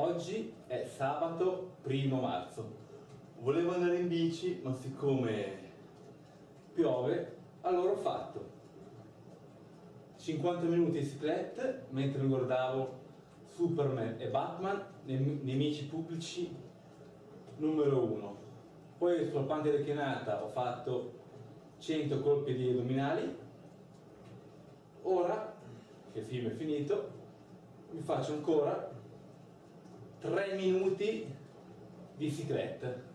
Oggi è sabato primo marzo. Volevo andare in bici, ma siccome piove, allora ho fatto 50 minuti di ciclette mentre guardavo Superman e Batman, nem- nemici pubblici numero uno. Poi sulla panca reclinata ho fatto 100 colpi di addominali. Ora, che il film è finito, mi faccio ancora 3 minuti di ciclette.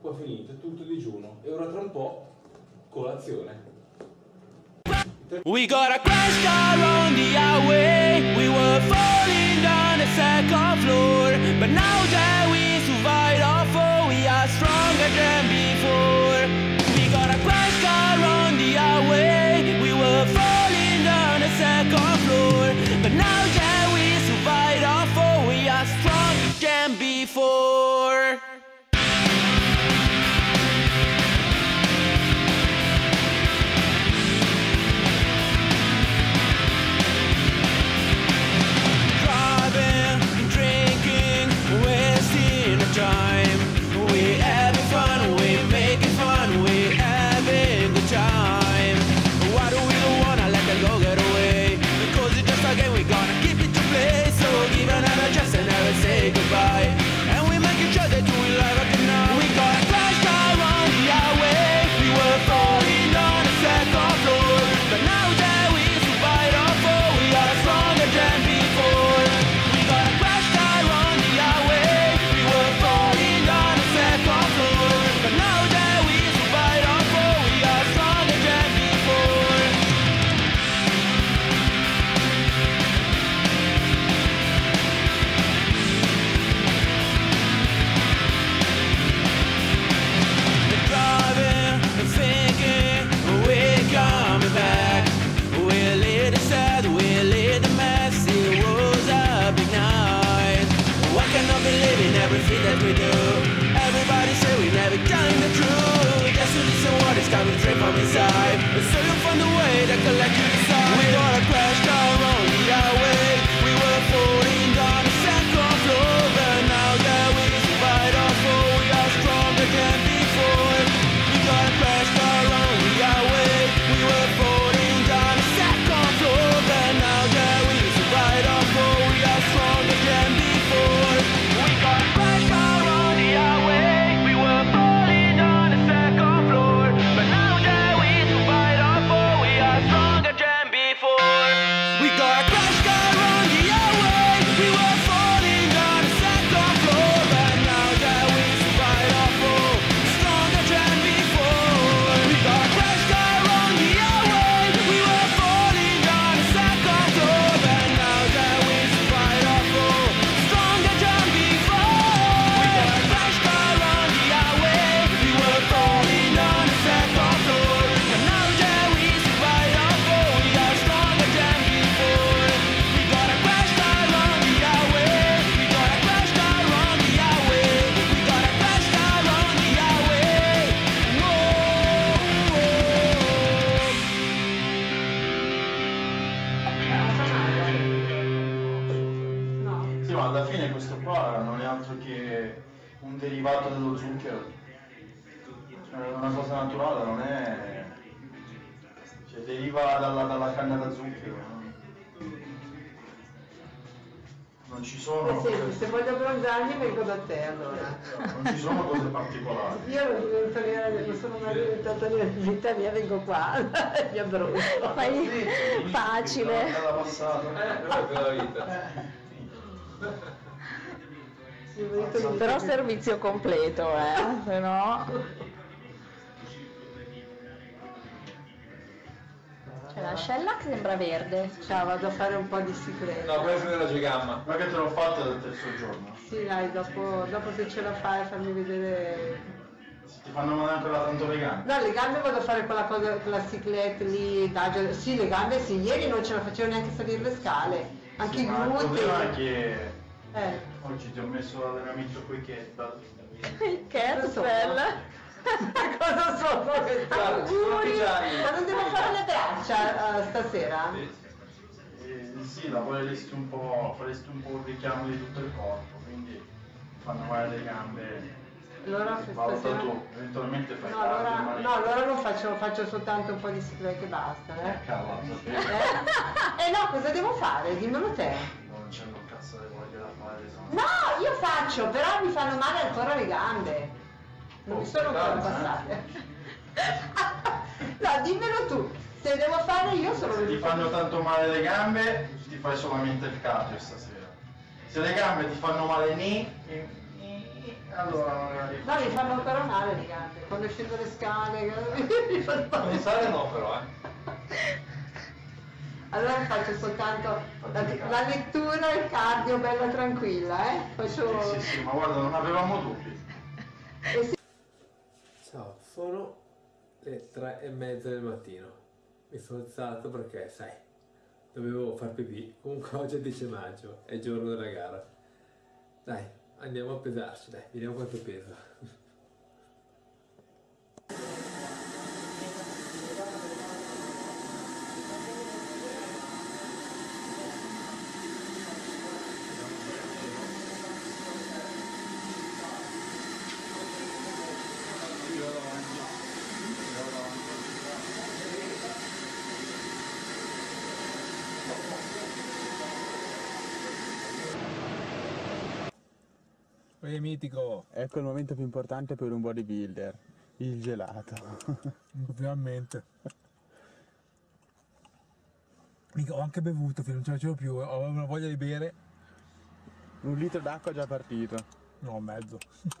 Poi finito, tutto digiuno. E ora tra un po' colazione. We got a crash car on the highway. We were falling down the second floor. But now that before. We do? Everybody say we never telling the truth. Just to listen what is coming straight from inside. But so you find a way that collect you decide. Deriva dalla, dalla canna da zucchero. no? Non ci sono. Eh sì, se voglio bronzarmi vengo da te allora. Non ci sono cose particolari. Io non, divento sono mai diventata vita mia, vengo qua e mi abbronzo. Fai facile. Dalla passata. Mio marito mi Però dice che- servizio completo, eh, se no... Cioè la shellac sembra verde. Ciao, vado a fare un po' di cicletta. No, questa è della Gigamma. Ma che te l'ho fatta dal terzo giorno. Sì, dai, dopo, dopo se ce la fai fammi vedere. Se ti fanno male ancora tanto le gambe. No, le gambe vado a fare quella cosa, quella cicletta lì, dai, sì, le gambe sì, ieri non ce la facevo neanche salire le scale, anche i Ma il problema è glutei. che Eh, oggi ti ho messo l'allenamento coi kettlebell. Il kettlebell. cosa sono questi Guarda, auguri? Ma non devo fare le braccia eh, stasera? Eh, sì, lavoreresti un po', faresti un po' un richiamo di tutto il corpo, quindi fanno male le gambe. Allora stasera- tu, eventualmente fai No, allora, no, allora non faccio, faccio soltanto un po' di ciclette e basta, eh. Eh, cavolo. Eh? Eh no, cosa devo fare? Dimmelo te. Non c'è un cazzo di voglia da fare, sono... No, io faccio, però mi fanno male ancora le gambe. Non mi sono ancora passate. No, dimmelo tu. Se devo fare io sono Se ti fanno tanto male le gambe, ti fai solamente il cardio stasera. Se le gambe ti fanno male ni, allora magari... No, mi fanno ancora male le gambe. Quando scendo le scale mi fanno male. Pensare no però, eh. Allora faccio soltanto la, la lettura e il cardio bella tranquilla, eh? Faccio... Sì, sì, sì, ma guarda, non avevamo dubbi. Sono le tre e mezza del mattino. Mi sono alzato perché, sai, dovevo far pipì. Comunque oggi è il 10 maggio, è il giorno della gara. Dai, andiamo a pesarci, dai, vediamo quanto peso. Ehi mitico, Ecco il momento più importante per un bodybuilder, il gelato. ovviamente. Mica, ho anche bevuto, non ce la facevo più, avevo una voglia di bere. un litro d'acqua già partito, No, mezzo.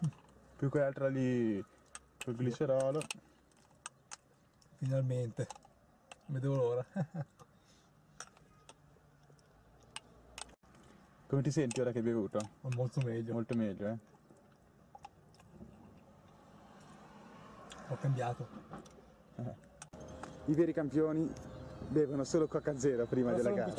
più quell'altra lì col glicerolo. Finalmente. Vedevo l'ora. Come ti senti ora che hai bevuto? Molto meglio. Molto meglio, eh? Ho cambiato. I veri campioni bevono solo Coca Zero prima della gara.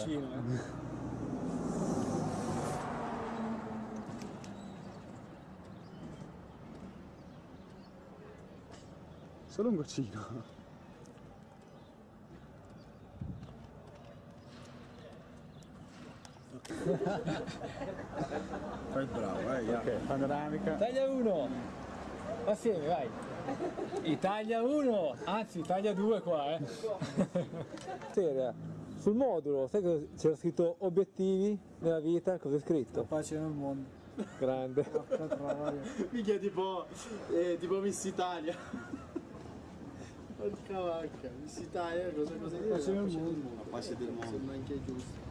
Solo un goccino. Fai bravo, eh, Ok, panoramica. Italia 1! Assieme, vai! Italia 1! Anzi, Italia 2 qua, eh! Seria, sul modulo, sai che c'era scritto obiettivi nella vita? Cosa è scritto? Pace nel mondo. Grande. Minchia tipo, eh, tipo Miss Italia. Porca vacca, Miss Italia, cosa cosa dire? Pace nel mondo. La pace del mondo. Sembra anche giusto.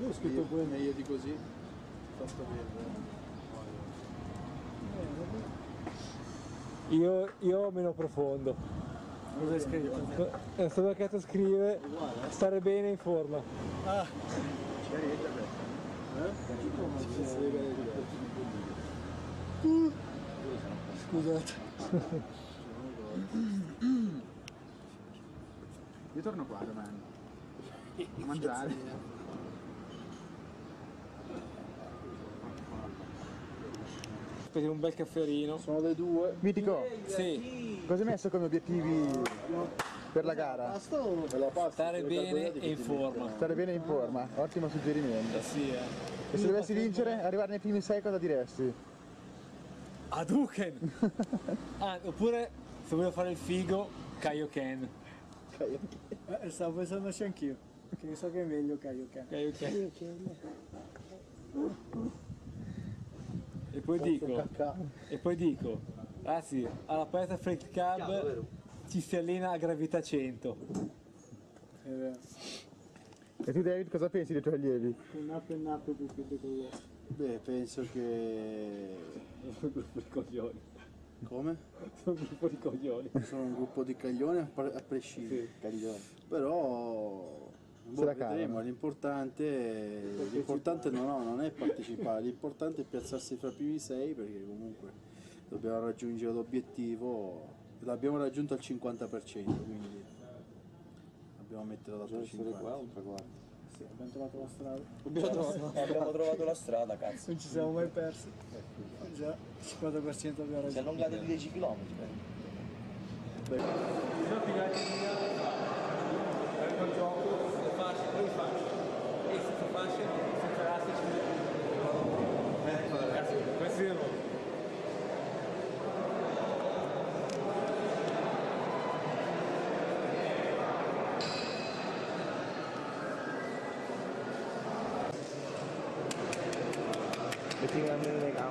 Io ho scritto pure meglio di così. Fatto bene. Io, io meno profondo. Cosa hai scritto? Eh, sto perché scrive stare bene in forma. Scusate. Io torno qua domani. A mangiare. Aspetti un bel cafferino. Sono le due. Mitico, Sì, cosa hai messo come obiettivi per la gara? Stare bene e in forma. Stare bene in forma, ottimo suggerimento. Sì, eh. E se dovessi vincere, arrivare nei primi sei, cosa diresti? Hadouken! Ah, oppure se voglio fare il figo, Kaioken. Eh, stavo pensandoci anch'io. Che mi sa che è meglio Kaioken. Kaioken. E poi dico, e poi dico, ragazzi, alla palestra Freak Club ci si allena a gravità 100. È vero. E tu David cosa pensi dei tuoi allievi? Un up and up più che quello. Beh, penso che... Sono un gruppo di coglioni. Come? Sono un gruppo di coglioni. Sono un gruppo di caglioni a pre- a prescindere. Però... Se boh, vedremo, l'importante, l'importante no, no, non è partecipare, l'importante è piazzarsi fra i primi sei perché comunque dobbiamo raggiungere l'obiettivo, l'abbiamo raggiunto al 50%, quindi dobbiamo mettere l'altro 50%. Sì, abbiamo trovato la strada. Abbiamo trovato la strada, cazzo. Non ci siamo mai persi. Già, 50% abbiamo Si è raggiunto. allungato di 10 km. due fasce I'm in like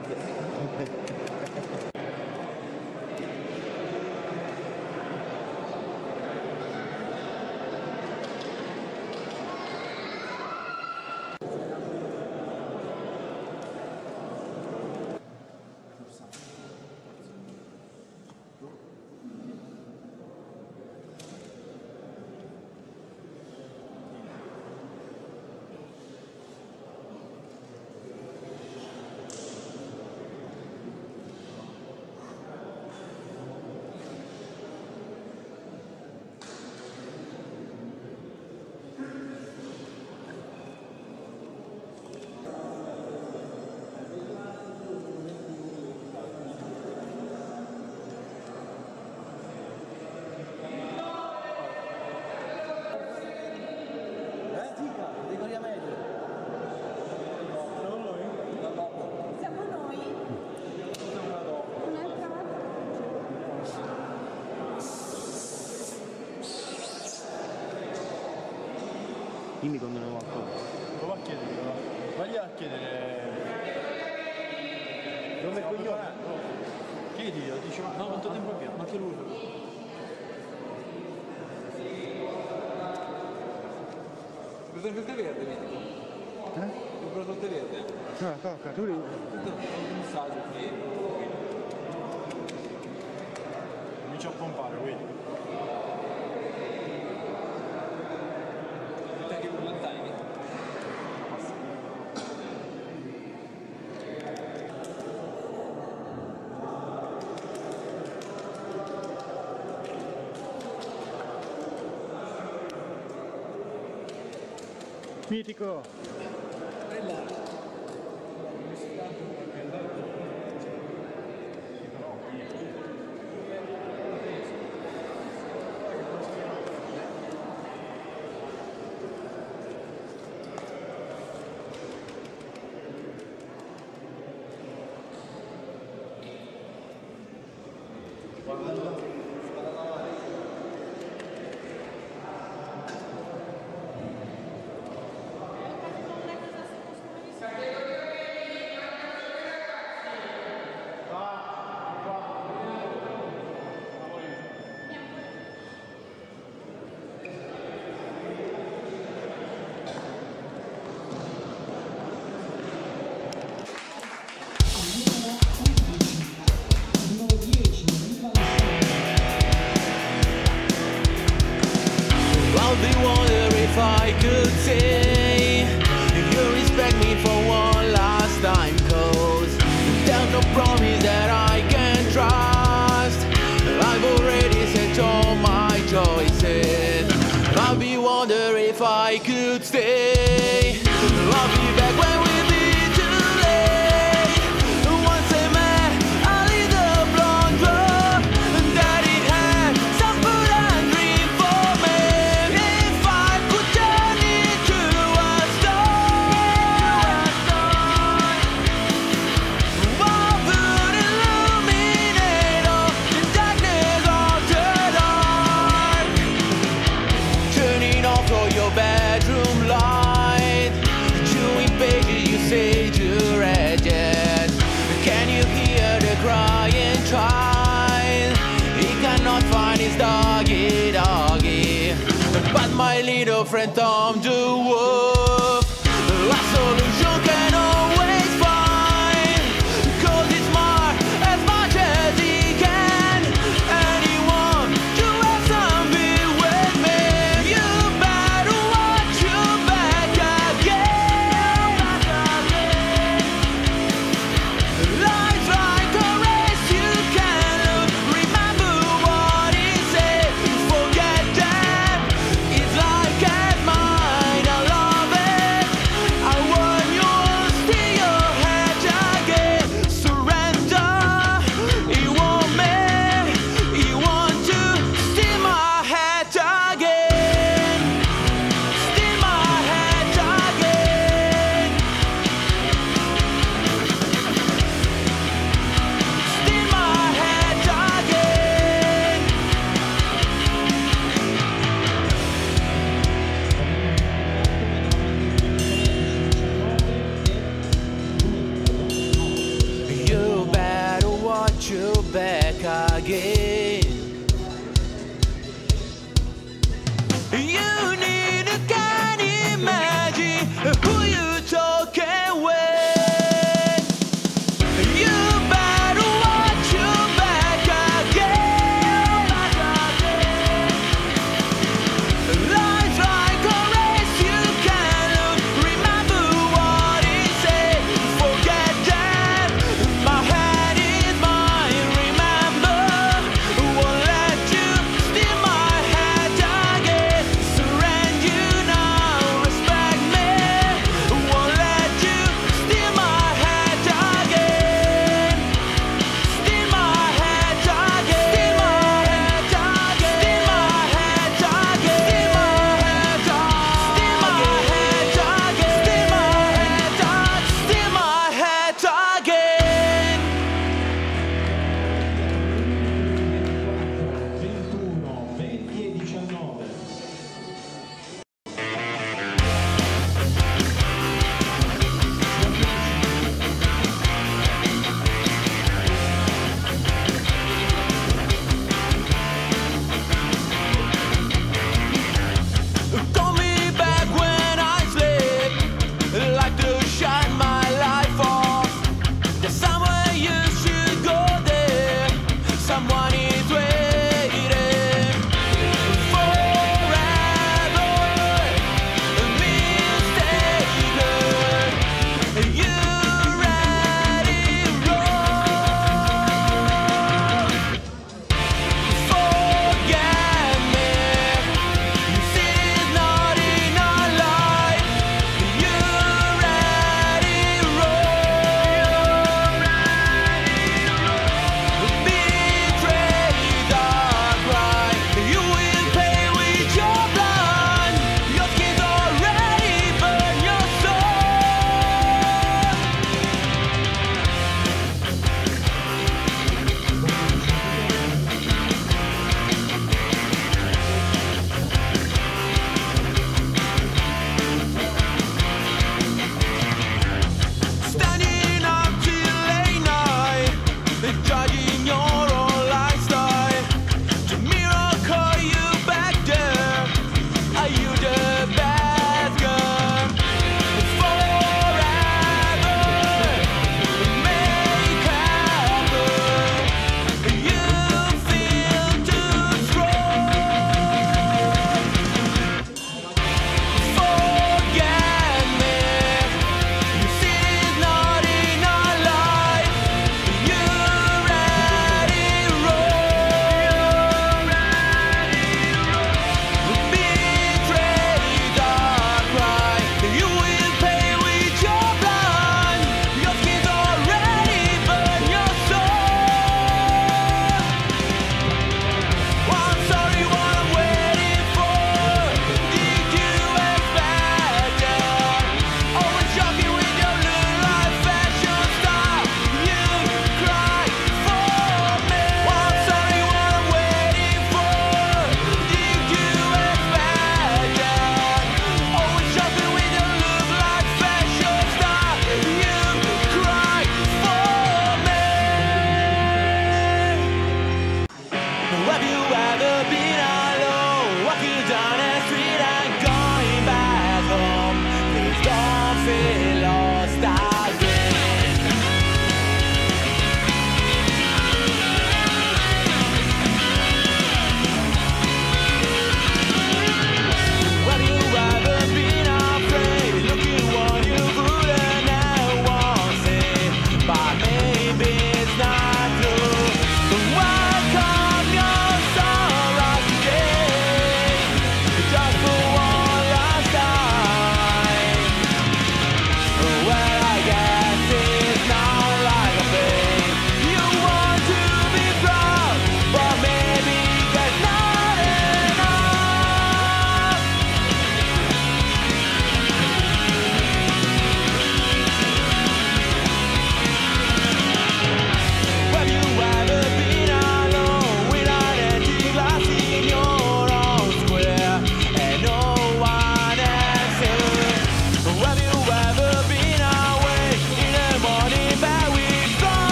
dimmi quando ne ho qualcosa. Prova a chiedere, vai a chiedere. Dove e cognome. Chiedi, dice ma no, quanto tempo abbiamo? Ma che lui? Ho preso il tè verde, metti. Eh? Ho preso il tè verde. No, tocca, tu li... Tutto un messaggio qui. Comincia a pompare, vedi. mítico.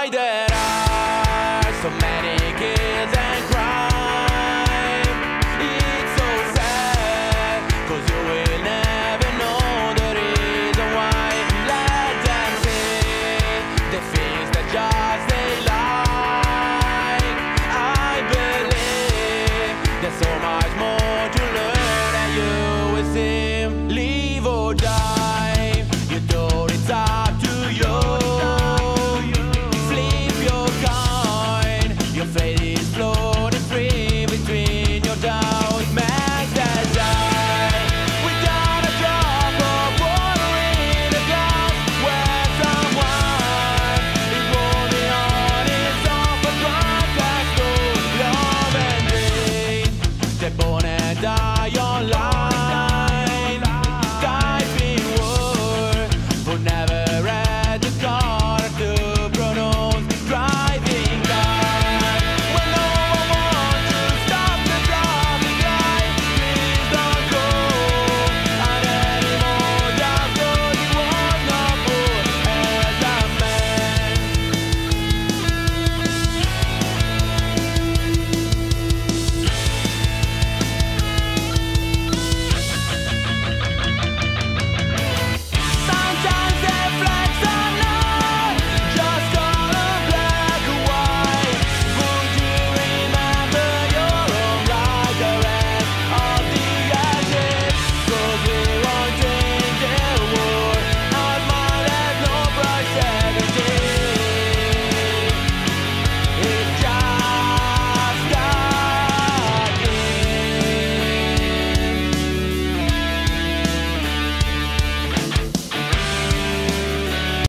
my dad.